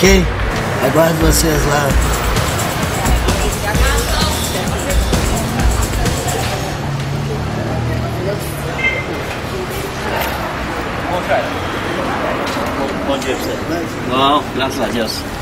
ok? Aguardo vocês lá. Bom dia pra você. Bom, graças a Deus.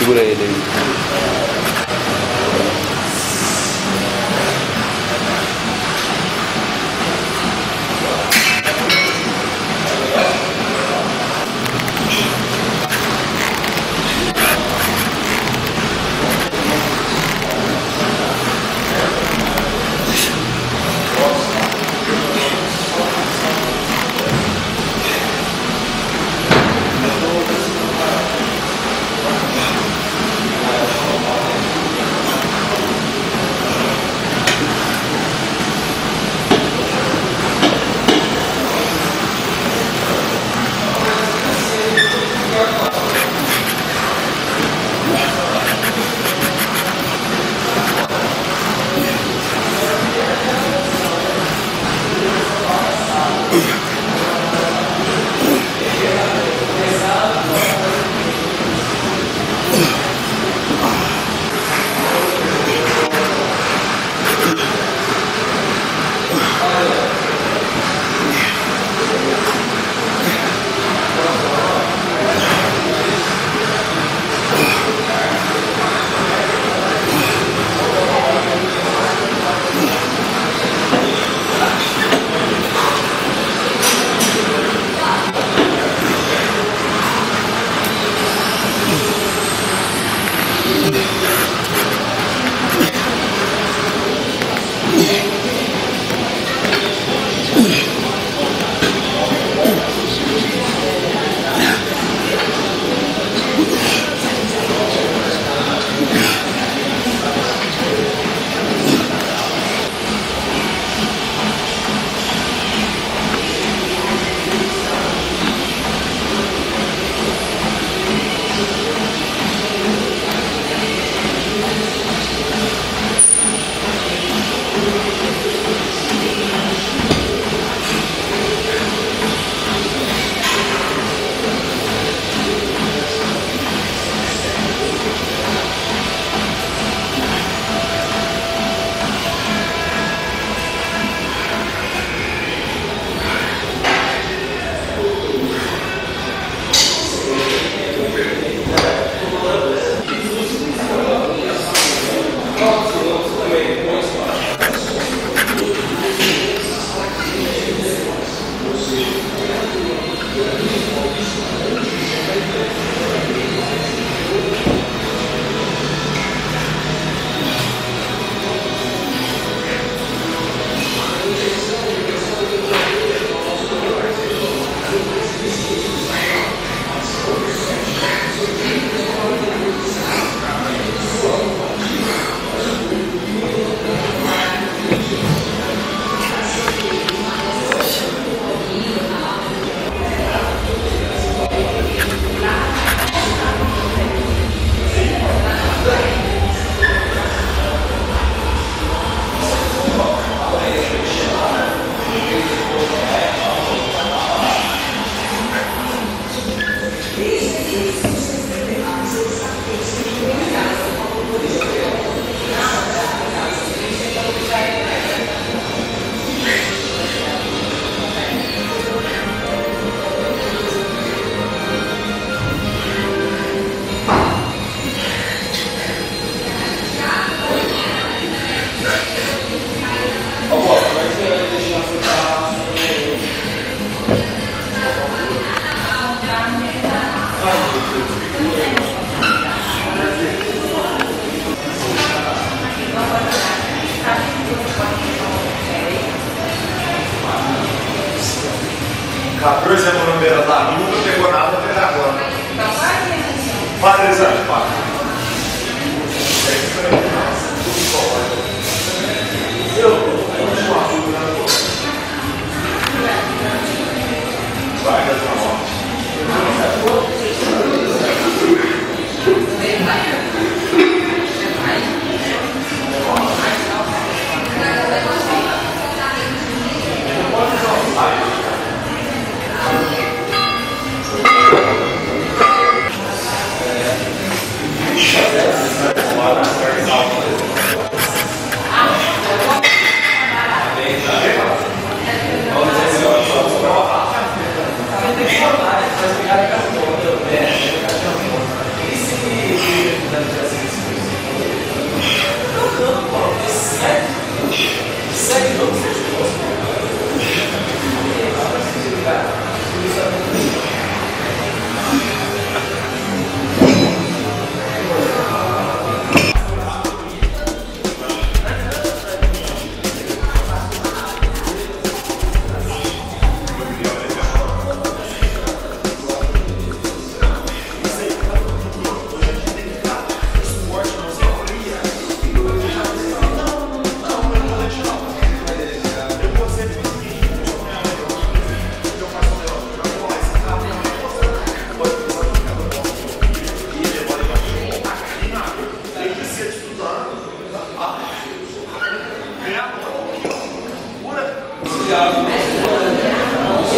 figura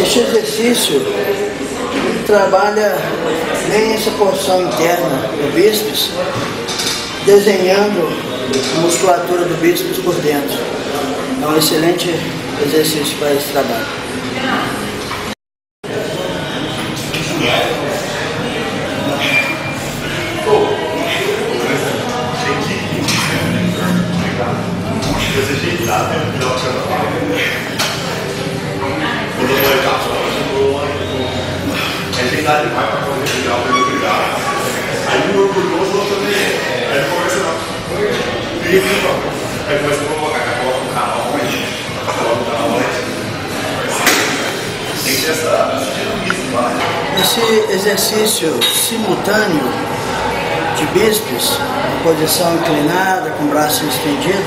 Este exercício trabalha bem essa porção interna do bíceps, desenhando a musculatura do bíceps por dentro. É um excelente exercício para esse trabalho. Bíceps, posição inclinada, com o braço estendido,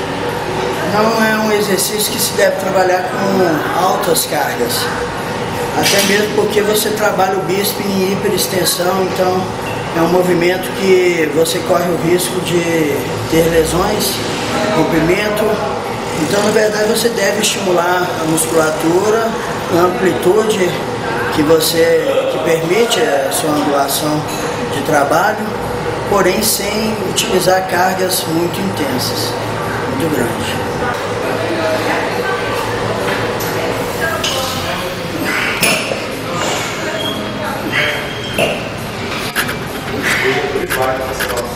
não é um exercício que se deve trabalhar com altas cargas. Até mesmo porque você trabalha o bíceps em hiperextensão, então é um movimento que você corre o risco de ter lesões, rompimento. Então, na verdade, você deve estimular a musculatura, a amplitude que você que permite a sua angulação de trabalho, porém sem utilizar cargas muito intensas, muito grandes. a sua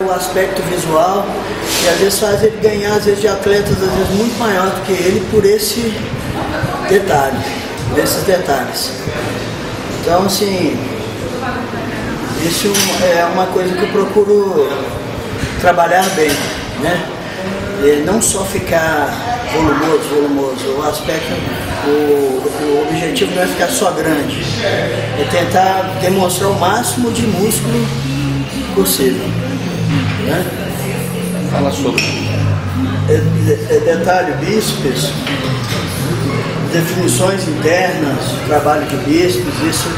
O aspecto visual, que às vezes faz ele ganhar, às vezes, de atletas, às vezes, muito maior do que ele por esse detalhe, desses detalhes. Então, assim, isso é uma coisa que eu procuro trabalhar bem, né? E não só ficar volumoso, volumoso. O aspecto, o, o objetivo não é ficar só grande, é tentar demonstrar o máximo de músculo possível. Né? Fala sobre. É, é, é detalhe, bíceps, definições internas, trabalho de bíceps, isso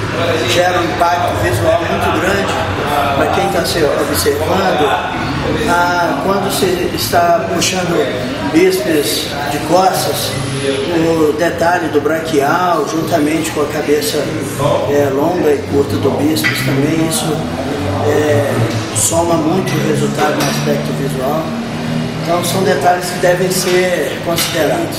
gera um impacto visual muito grande para quem está se observando. Ah, quando você está puxando bíceps de costas, o detalhe do braquial, juntamente com a cabeça é, longa e curta do bíceps também, isso é, soma muito o resultado no aspecto visual. Então são detalhes que devem ser considerados.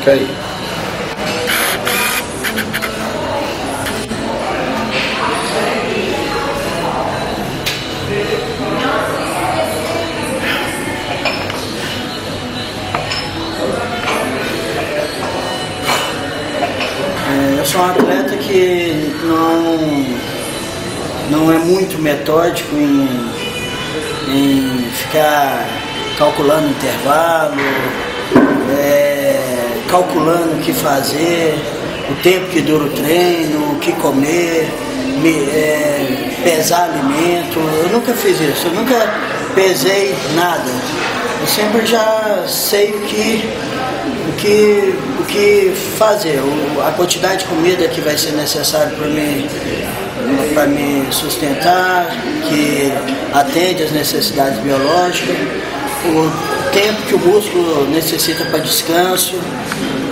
Fica aí. É, eu sou um atleta que não, não é muito metódico em, em ficar calculando intervalo, calculando o que fazer, o tempo que dura o treino, o que comer, me, é, pesar alimento. Eu nunca fiz isso, eu nunca pesei nada. Eu sempre já sei o que, o que, o que fazer, o- a quantidade de comida que vai ser necessário para mim para me sustentar, que atende às necessidades biológicas, o tempo que o músculo necessita para descanso.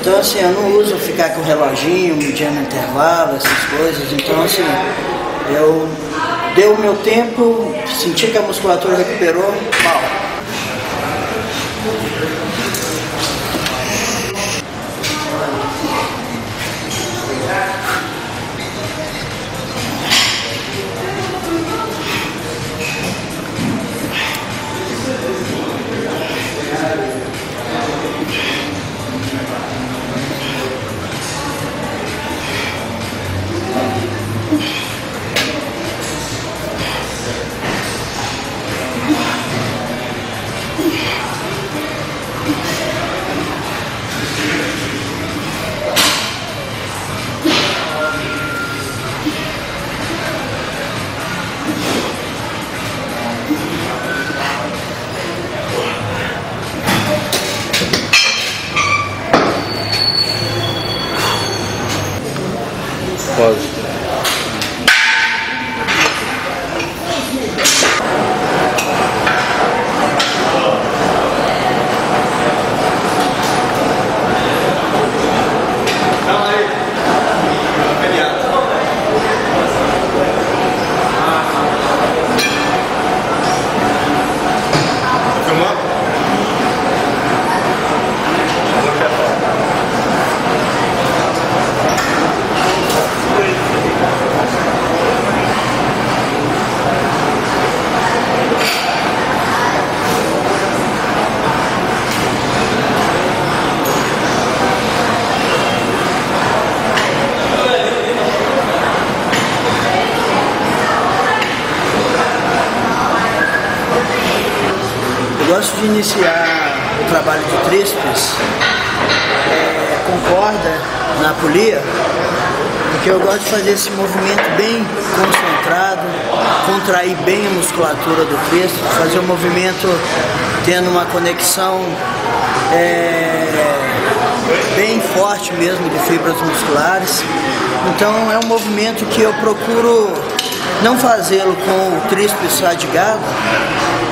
Então assim, eu não uso ficar com o reloginho, medindo intervalo, essas coisas. Então assim, eu dei o meu tempo, senti que a musculatura recuperou. Iniciar o trabalho de tríceps é, com corda na polia, porque eu gosto de fazer esse movimento bem concentrado, contrair bem a musculatura do tríceps, fazer o movimento tendo uma conexão é, bem forte mesmo de fibras musculares. Então é um movimento que eu procuro não fazê-lo com o tríceps fadigado,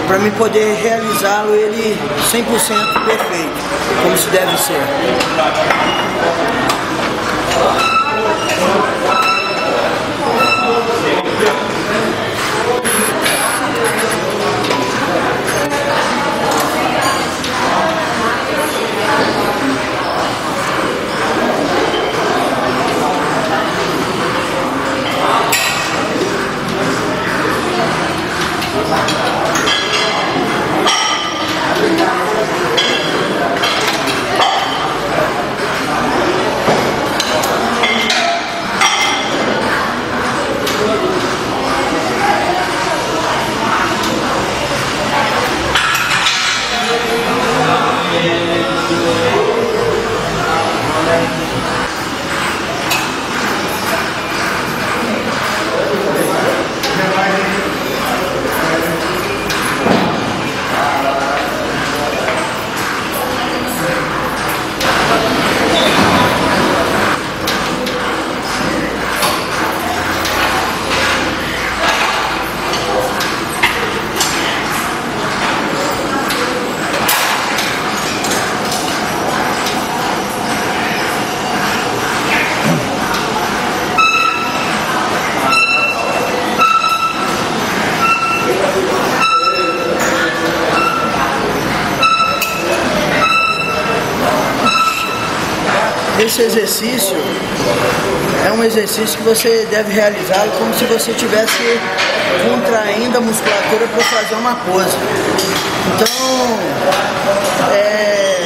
para me poder realizá-lo ele 100% perfeito, como se deve ser. Exercício é um exercício que você deve realizá-lo como se você estivesse contraindo a musculatura para fazer uma pose. Então, é,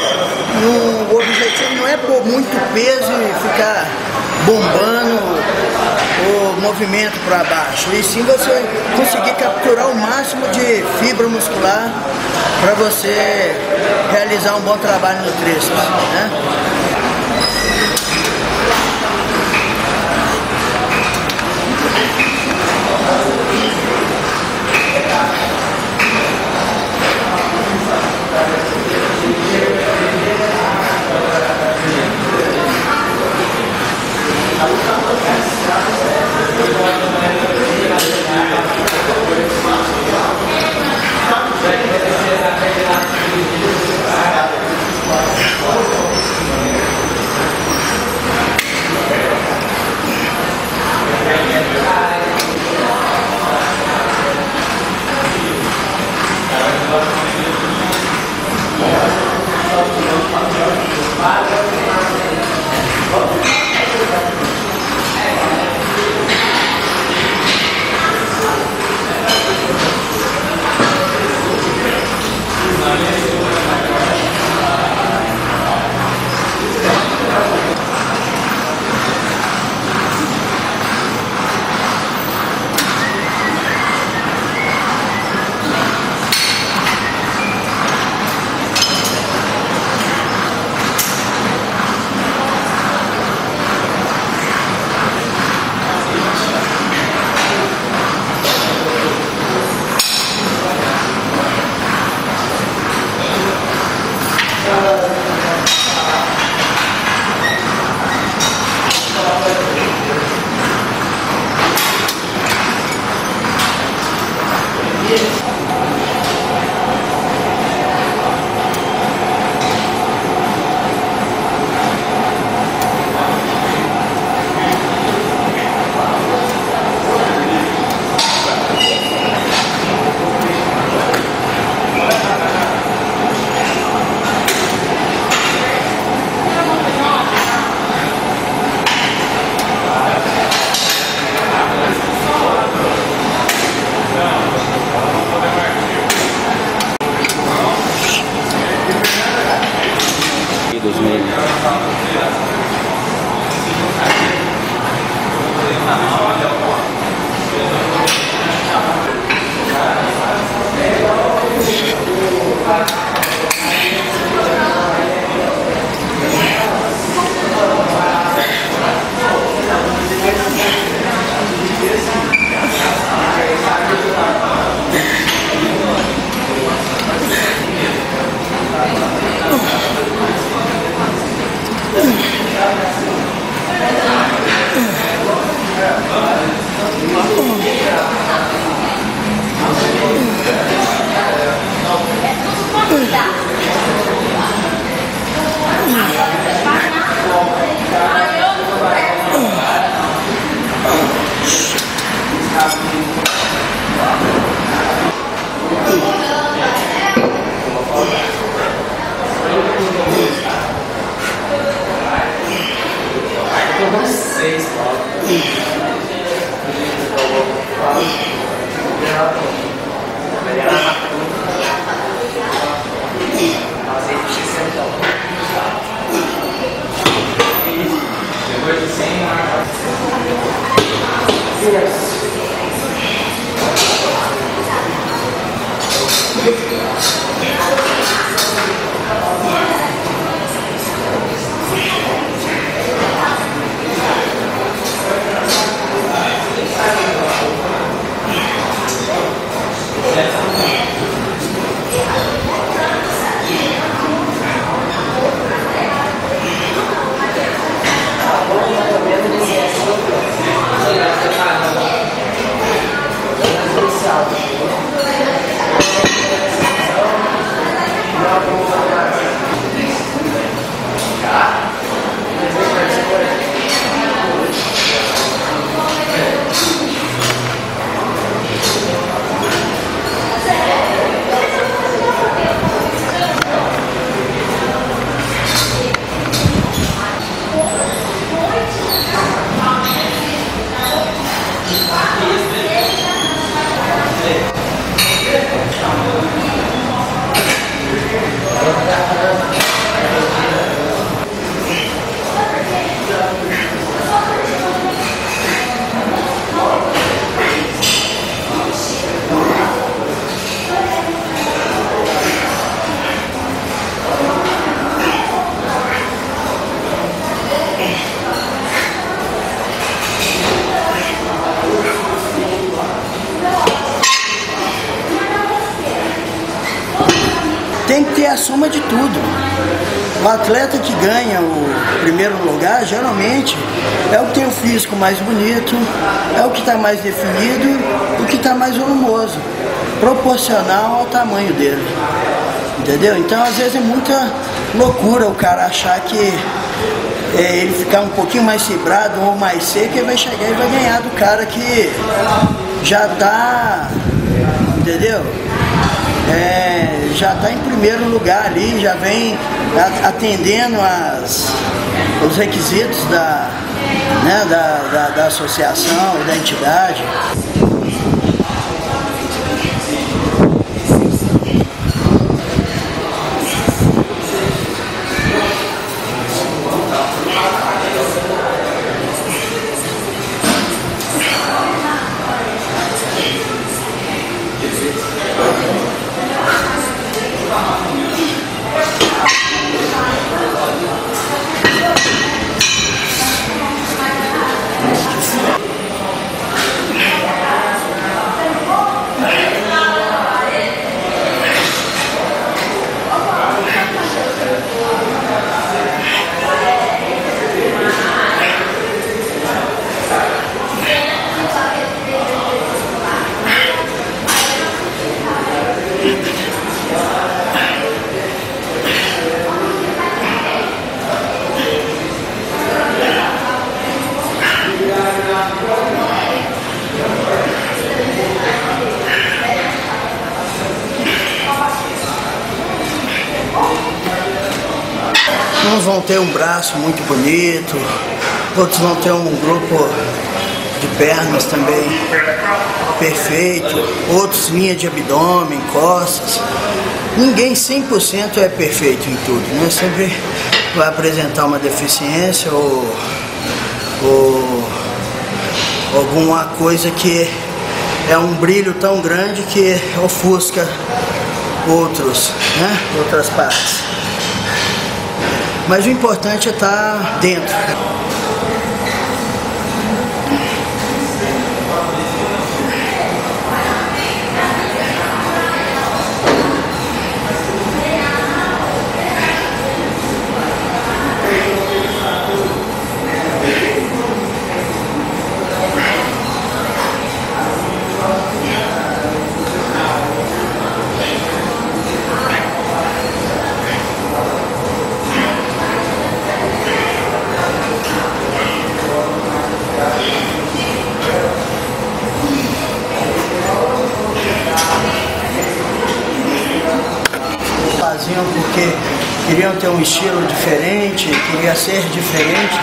no, o objetivo não é pôr muito peso e ficar bombando o movimento para baixo, e sim você conseguir capturar o máximo de fibra muscular para você realizar um bom trabalho no tríceps. Né? Que ter a soma de tudo. O atleta que ganha o primeiro lugar, geralmente, é o que tem o físico mais bonito, é o que está mais definido, o que está mais volumoso, proporcional ao tamanho dele. Entendeu? Então, às vezes, é muita loucura o cara achar que é, ele ficar um pouquinho mais fibrado ou mais seco, ele vai chegar e vai ganhar do cara que já está, entendeu? É, já está em primeiro lugar ali, já vem atendendo as, os requisitos da, né, da, da, da associação da entidade. Vão ter um braço muito bonito, outros vão ter um grupo de pernas também perfeito, outros linha de abdômen, costas. Ninguém 100% é perfeito em tudo, né? Sempre vai apresentar uma deficiência ou, ou alguma coisa que é um brilho tão grande que ofusca outros, né? outras partes. Mas o importante é estar dentro. faziam porque queriam ter um estilo diferente, queria ser diferente.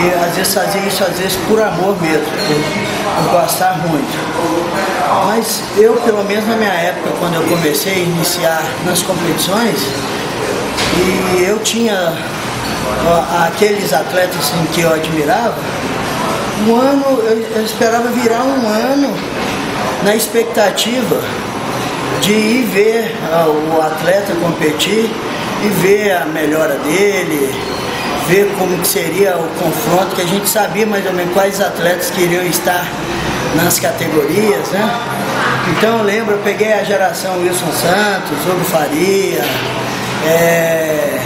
E às vezes faziam isso às vezes por amor mesmo, por, por gostar muito. Mas eu, pelo menos na minha época, quando eu comecei a iniciar nas competições, e eu tinha ó, aqueles atletas assim, que eu admirava, um ano, eu, eu esperava virar um ano na expectativa de ir ver uh, o atleta competir e ver a melhora dele, ver como que seria o confronto, que a gente sabia mais ou menos quais atletas queriam estar nas categorias, né? Então eu lembro, eu peguei a geração Wilson Santos, Hugo Faria, é,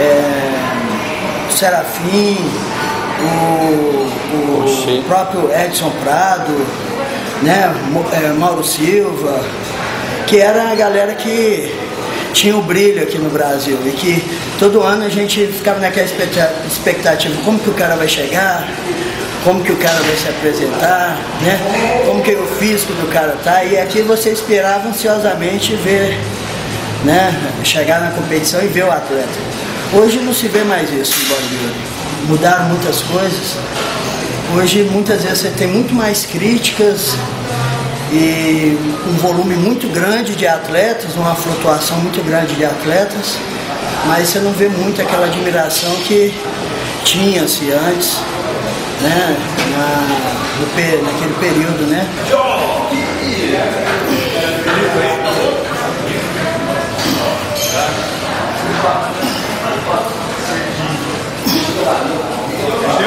é, Serafim, o, o próprio Edson Prado, né? É, Mauro Silva, que era a galera que tinha o brilho aqui no Brasil e que todo ano a gente ficava naquela expectativa, como que o cara vai chegar, como que o cara vai se apresentar, né? Como que o físico do cara tá, e aqui você esperava ansiosamente ver, né? Chegar na competição e ver o atleta. Hoje não se vê mais isso no bodybuilding. Mudaram muitas coisas. Hoje muitas vezes você tem muito mais críticas e um volume muito grande de atletas, uma flutuação muito grande de atletas, mas você não vê muito aquela admiração que tinha-se antes, né, na, no, naquele período, né.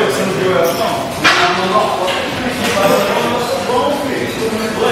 Você não viu ela, não? Eu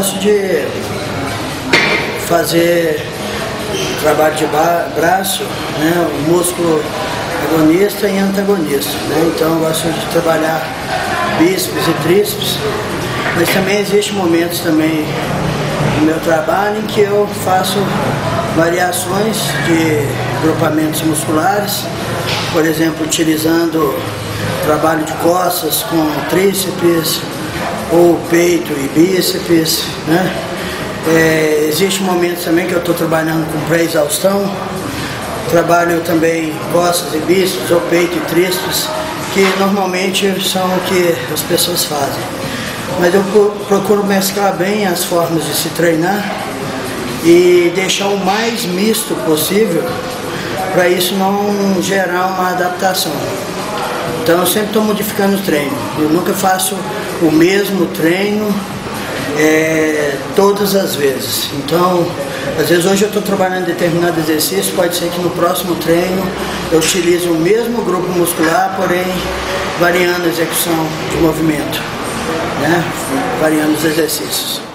gosto de fazer trabalho de braço, né, o músculo agonista e antagonista. Né? Então eu gosto de trabalhar bíceps e tríceps, mas também existem momentos também no meu trabalho em que eu faço variações de grupamentos musculares, por exemplo, utilizando trabalho de costas com tríceps, ou peito e bíceps, né? É, existe momentos também que eu estou trabalhando com pré-exaustão, trabalho também costas e bíceps, ou peito e tríceps, que normalmente são o que as pessoas fazem. Mas eu procuro mesclar bem as formas de se treinar e deixar o mais misto possível para isso não gerar uma adaptação. Então eu sempre estou modificando o treino. Eu nunca faço o mesmo treino é, todas as vezes. Então, às vezes hoje eu estou trabalhando determinado exercício, pode ser que no próximo treino eu utilize o mesmo grupo muscular, porém variando a execução de movimento, né? variando os exercícios.